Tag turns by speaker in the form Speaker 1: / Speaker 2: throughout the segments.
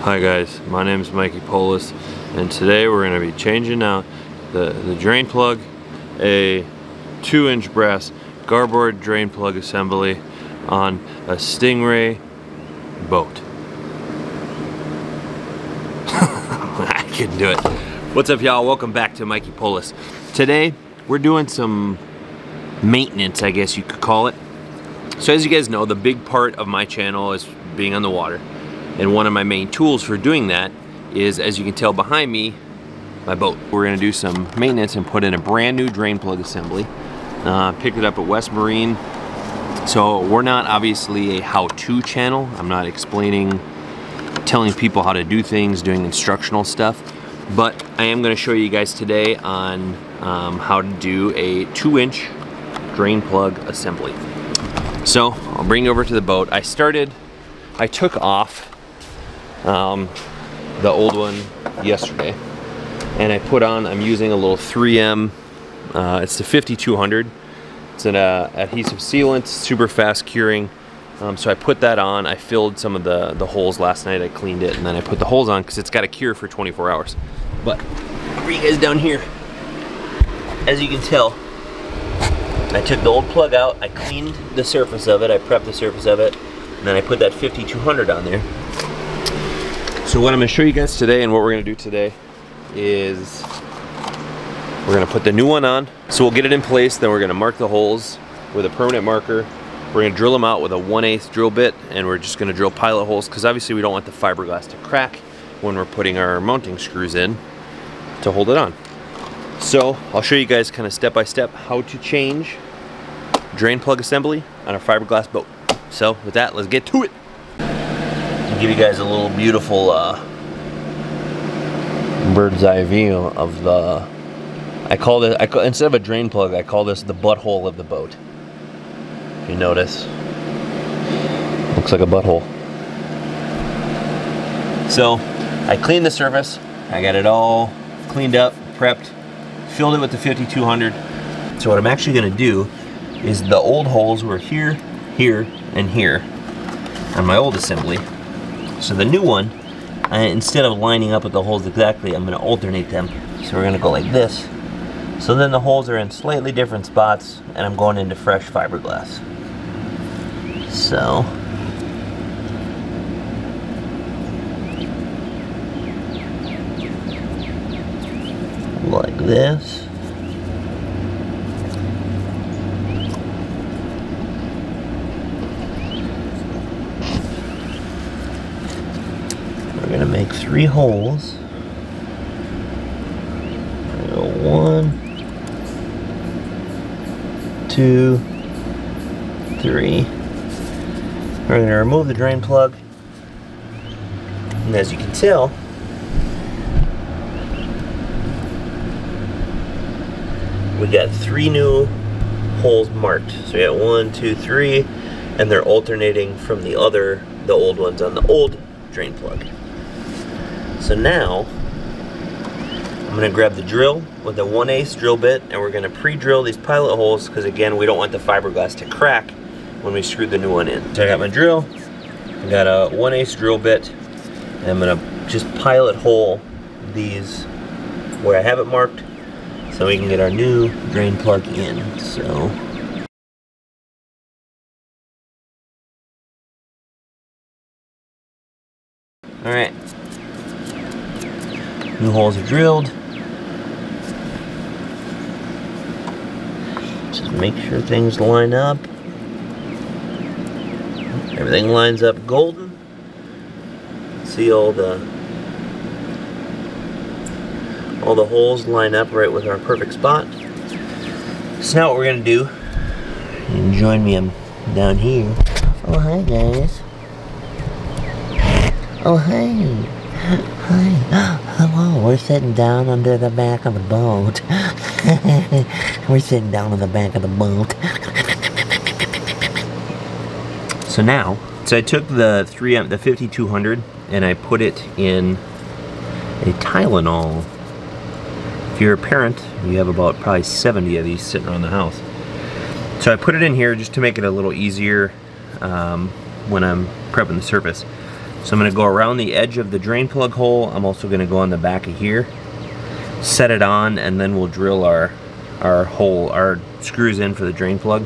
Speaker 1: Hi guys, my name is Mikey Polis and today we're going to be changing out the, the drain plug, a 2 inch brass garboard drain plug assembly on a Stingray boat. I couldn't do it. What's up y'all, welcome back to Mikey Polis. Today we're doing some maintenance I guess you could call it. So as you guys know, the big part of my channel is being on the water. And one of my main tools for doing that is, as you can tell behind me, my boat. We're gonna do some maintenance and put in a brand new drain plug assembly. Uh, picked it up at West Marine. So we're not obviously a how-to channel. I'm not explaining, telling people how to do things, doing instructional stuff. But I am gonna show you guys today on um, how to do a two inch drain plug assembly. So I'll bring you over to the boat. I started, I took off um, the old one yesterday and I put on, I'm using a little 3M, uh, it's the 5200. It's an uh, adhesive sealant, super fast curing. Um, so I put that on, I filled some of the, the holes last night, I cleaned it, and then I put the holes on because it's got a cure for 24 hours. But, I'll you guys down here. As you can tell, I took the old plug out, I cleaned the surface of it, I prepped the surface of it, and then I put that 5200 on there. So what I'm gonna show you guys today and what we're gonna do today is we're gonna put the new one on. So we'll get it in place, then we're gonna mark the holes with a permanent marker. We're gonna drill them out with a 1 8 drill bit and we're just gonna drill pilot holes because obviously we don't want the fiberglass to crack when we're putting our mounting screws in to hold it on. So I'll show you guys kind of step by step how to change drain plug assembly on a fiberglass boat. So with that, let's get to it. Give you guys a little beautiful uh, bird's eye view of the, I call this, I call, instead of a drain plug, I call this the butthole of the boat. You notice, looks like a butthole. So I cleaned the surface, I got it all cleaned up, prepped, filled it with the 5200. So what I'm actually gonna do is the old holes were here, here, and here on my old assembly. So the new one, I, instead of lining up with the holes exactly, I'm gonna alternate them. So we're gonna go like this. So then the holes are in slightly different spots and I'm going into fresh fiberglass. So, like this. We're gonna make three holes. One, two, three. We're gonna remove the drain plug. And as you can tell, we got three new holes marked. So we got one, two, three, and they're alternating from the other, the old ones on the old drain plug. So now, I'm gonna grab the drill with a 1 8 drill bit and we're gonna pre-drill these pilot holes because again, we don't want the fiberglass to crack when we screw the new one in. So I got my drill, I got a 1 8 drill bit, and I'm gonna just pilot hole these where I have it marked so we can get our new drain plug in. So All right, holes are drilled. Just make sure things line up. Everything lines up golden. See all the all the holes line up right with our perfect spot. So now what we're gonna do, join me I'm down here. Oh hi guys. Oh hey. Hi. Hello, we're sitting down under the back of the boat. we're sitting down on the back of the boat. so now, so I took the 3M, the 5200, and I put it in a Tylenol if you're a parent, you have about probably 70 of these sitting around the house. So I put it in here just to make it a little easier um, when I'm prepping the surface. So I'm gonna go around the edge of the drain plug hole. I'm also gonna go on the back of here, set it on, and then we'll drill our, our hole, our screws in for the drain plug.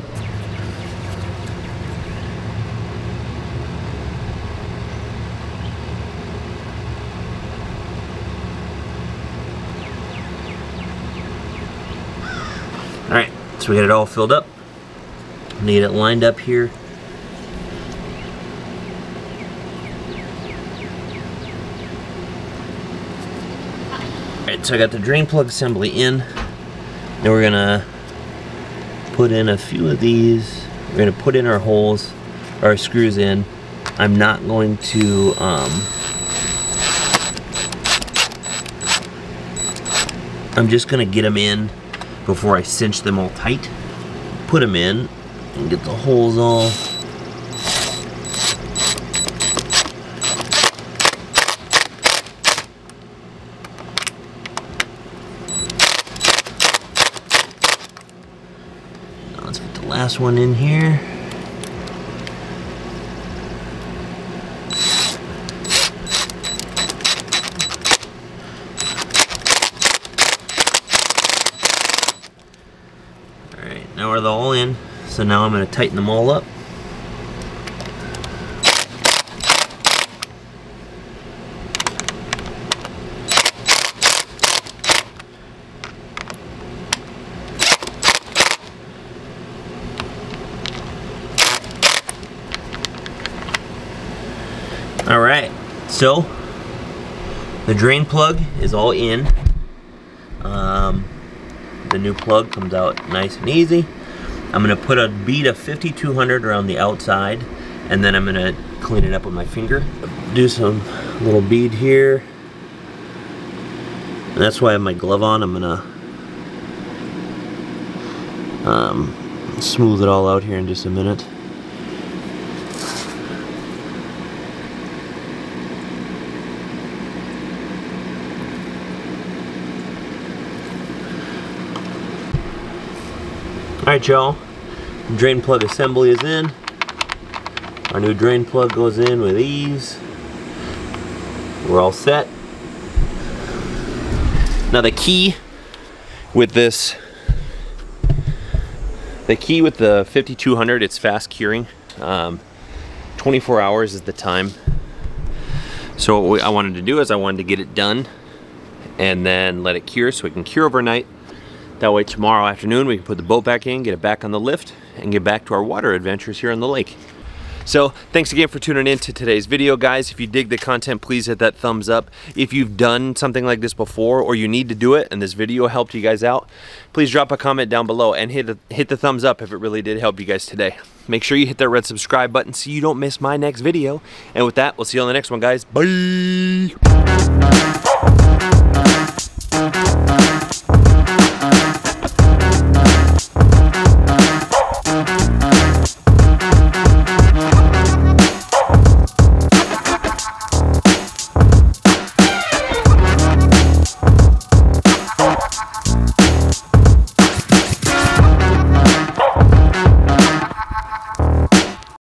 Speaker 1: Alright, so we got it all filled up. Need it lined up here. So I got the drain plug assembly in. Now we're gonna put in a few of these. We're gonna put in our holes, our screws in. I'm not going to um, I'm just gonna get them in before I cinch them all tight. Put them in and get the holes all Let's get the last one in here. Now we're all in, so now I'm going to tighten them all up. All right, so the drain plug is all in. Um, the new plug comes out nice and easy. I'm gonna put a bead of 5200 around the outside and then I'm gonna clean it up with my finger. Do some little bead here. And that's why I have my glove on. I'm gonna um, smooth it all out here in just a minute. Alright y'all, drain plug assembly is in. Our new drain plug goes in with ease. We're all set. Now the key with this, the key with the 5200, it's fast curing. Um, 24 hours is the time. So what I wanted to do is I wanted to get it done and then let it cure so it can cure overnight that way tomorrow afternoon we can put the boat back in, get it back on the lift, and get back to our water adventures here on the lake. So thanks again for tuning in to today's video guys. If you dig the content, please hit that thumbs up. If you've done something like this before or you need to do it and this video helped you guys out, please drop a comment down below and hit, a, hit the thumbs up if it really did help you guys today. Make sure you hit that red subscribe button so you don't miss my next video. And with that, we'll see you on the next one guys. Bye!